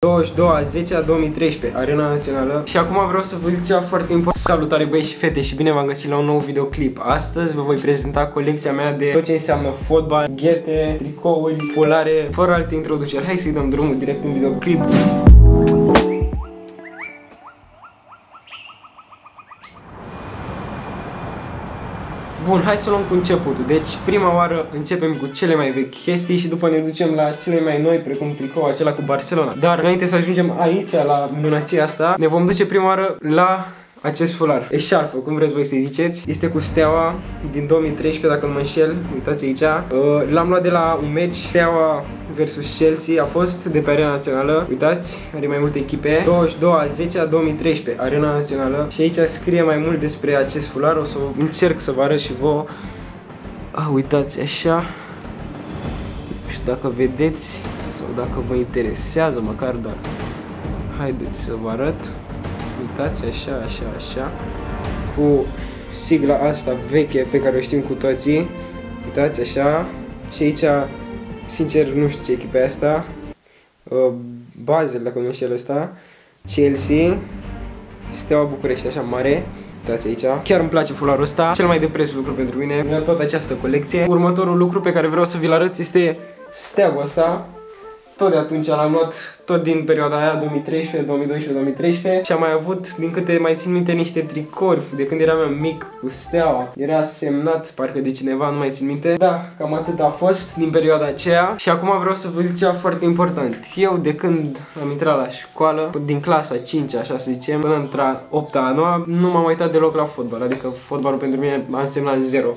22 a 10 a 2013, Arena Națională. Și acum vreau să vă zic ceva foarte important Salutare băieți și fete și bine v-am găsit la un nou videoclip. Astăzi vă voi prezenta colecția mea de tot ce înseamnă fotbal, ghete, tricouri, folare. Fără alte introduceri, hai să-i dăm drumul direct în videoclip Bun, hai să luăm cu începutul. Deci, prima oară începem cu cele mai vechi chestii și după ne ducem la cele mai noi, precum tricou acela cu Barcelona. Dar înainte să ajungem aici, la minunăția asta, ne vom duce prima oară la acest fular. Eșarfă, cum vreți voi să-i ziceți. Este cu Steaua din 2013, dacă nu mă înșel. Uitați aici. Uh, l-am luat de la un meci. Steaua versus Chelsea a fost de pe Arena Națională. Uitați, are mai multe echipe. 22 a 10 a 2013, Arena Națională. Și aici scrie mai mult despre acest fular. O să încerc să vă arăt și vouă. Ah, uitați, așa. Nu știu dacă vedeți sau dacă vă interesează măcar, dar haideți să vă arăt uitați, așa, așa, așa, cu sigla asta veche pe care o știm cu toții, uitați, așa, și aici, sincer, nu știu ce echipă e asta, uh, Basel, dacă nu înșel ăsta, Chelsea, Steaua București, așa mare, uitați aici. Chiar îmi place fularul ăsta. Cel mai de preț lucru pentru mine. Mi-a toată această colecție. Următorul lucru pe care vreau să vi-l arăt este steagul ăsta tot de atunci l-am luat, tot din perioada aia, 2013, 2012, 2013 și am mai avut, din câte mai țin minte, niște tricouri de când eram mic cu steaua. Era semnat, parcă de cineva, nu mai țin minte. Da, cam atât a fost din perioada aceea și acum vreau să vă zic ceva foarte important. Eu, de când am intrat la școală, din clasa 5 așa să zicem, până între 8 a 9 nu m-am uitat deloc la fotbal, adică fotbalul pentru mine a însemnat zero.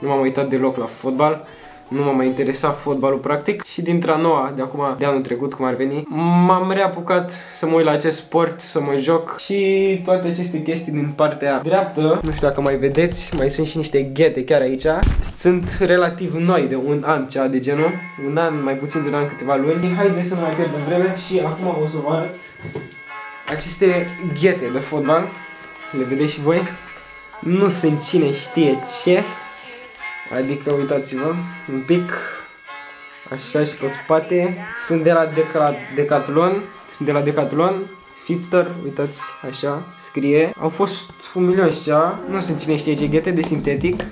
Nu m-am uitat deloc la fotbal nu m-a mai interesat fotbalul practic. Și dintre a noua, de acum, de anul trecut, cum ar veni, m-am reapucat să mă uit la acest sport, să mă joc și toate aceste chestii din partea dreaptă, nu știu dacă mai vedeți, mai sunt și niște ghete chiar aici, sunt relativ noi, de un an, cea de genul, un an, mai puțin de un an, câteva luni. Haideți să nu mai pierdem vreme și acum o să vă arăt aceste ghete de fotbal, le vedeți și voi, nu sunt cine știe ce, Adică uitați-vă, un pic așa și pe spate. Sunt de la Decathlon, sunt de la Decathlon, Fifter, uitați, așa, scrie. Au fost un milion și cea, nu sunt cine știe ce ghete de sintetic,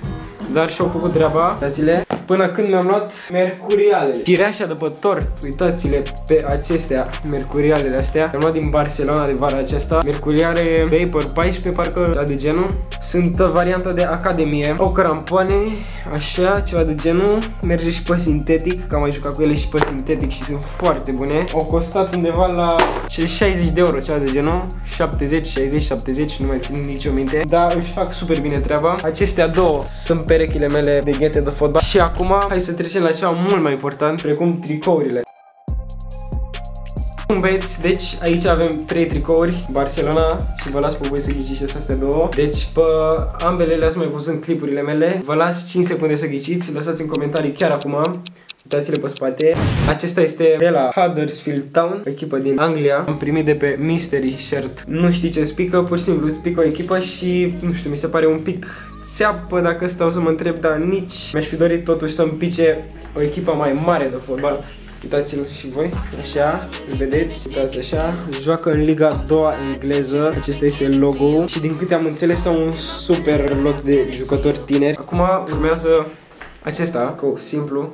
dar și-au făcut treaba, uitați-le până când mi-am luat mercurialele. Cireașa de pe tort, uitați-le pe acestea, mercurialele astea. Am luat din Barcelona de vara aceasta. Mercuriale Vapor 14, parcă de genul. Sunt varianta de Academie. O crampoane, așa, ceva de genul. Merge și pe sintetic, că am mai jucat cu ele și pe sintetic și sunt foarte bune. Au costat undeva la cel 60 de euro, ceva de genul. 70, 60, 70, nu mai țin nicio minte. Dar își fac super bine treaba. Acestea două sunt perechile mele de ghete de fotbal. Și acum hai să trecem la ceva mult mai important, precum tricourile. Cum vedeți, deci aici avem 3 tricouri Barcelona și vă las pe voi să ghiciți astea două Deci pe ambele le-ați mai văzut în clipurile mele Vă las 5 secunde să ghiciți, lăsați în comentarii chiar acum Uitați-le pe spate. Acesta este de la Huddersfield Town, echipă din Anglia. Am primit de pe Mystery Shirt. Nu știți ce spică, pur și simplu spică o echipă și, nu știu, mi se pare un pic țeapă dacă stau să mă întreb, dar nici mi-aș fi dorit totuși să-mi pice o echipă mai mare de fotbal. Uitați-l și voi, așa, îl vedeți, uitați așa, joacă în Liga 2 engleză, acesta este logo și din câte am înțeles au un super lot de jucători tineri. Acum urmează acesta, cu simplu,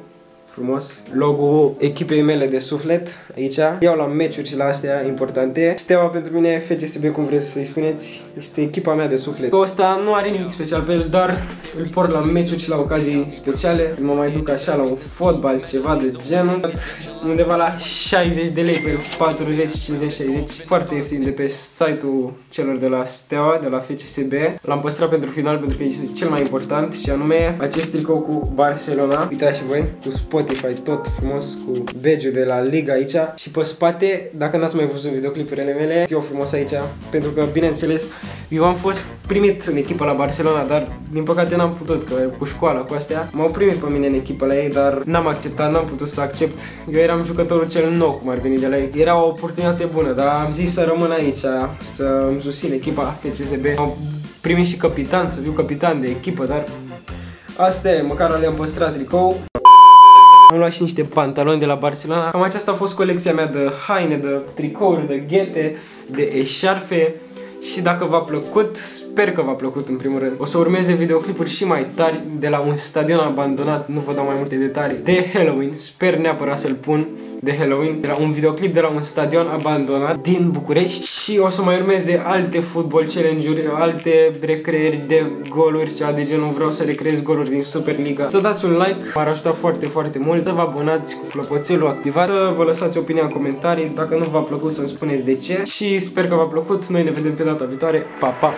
frumos logo echipei mele de suflet aici. Iau la meciuri și la astea importante. Steaua pentru mine, FCSB cum vreți să-i spuneți, este echipa mea de suflet. Ăsta nu are nimic special pe el, dar îl port la meciuri și la ocazii speciale. Mă mai duc așa la un fotbal, ceva de genul. Undeva la 60 de lei pe 40, 50, 60. Foarte ieftin de pe site-ul celor de la Steaua, de la FCSB. L-am păstrat pentru final pentru că este cel mai important și anume acest tricou cu Barcelona. Uitați și voi, cu spot Spotify, tot frumos cu badge de la Liga aici și pe spate, dacă n-ați mai văzut videoclipurile mele, eu frumos aici, pentru că, bineînțeles, eu am fost primit în echipă la Barcelona, dar din păcate n-am putut, că cu școala, cu astea, m-au primit pe mine în echipă la ei, dar n-am acceptat, n-am putut să accept. Eu eram jucătorul cel nou, cum ar veni de la ei. Era o oportunitate bună, dar am zis să rămân aici, să îmi susțin echipa FCSB. Am primit și capitan, să fiu capitan de echipă, dar Asta e, măcar le-am păstrat tricou. Am luat și niște pantaloni de la Barcelona. Cam aceasta a fost colecția mea de haine, de tricouri, de ghete, de eșarfe. Și dacă v-a plăcut, sper că v-a plăcut în primul rând. O să urmeze videoclipuri și mai tari de la un stadion abandonat, nu vă dau mai multe detalii, de Halloween. Sper neapărat să-l pun de Halloween, de la un videoclip de la un stadion abandonat din București și o să mai urmeze alte football challenge-uri, alte recreeri de goluri, ceva de genul, vreau să recreez goluri din Superliga. Să dați un like, m-ar ajuta foarte, foarte mult, să vă abonați cu clopoțelul activat, să vă lăsați opinia în comentarii, dacă nu v-a plăcut să-mi spuneți de ce și sper că v-a plăcut, noi ne vedem pe data viitoare, pa, pa!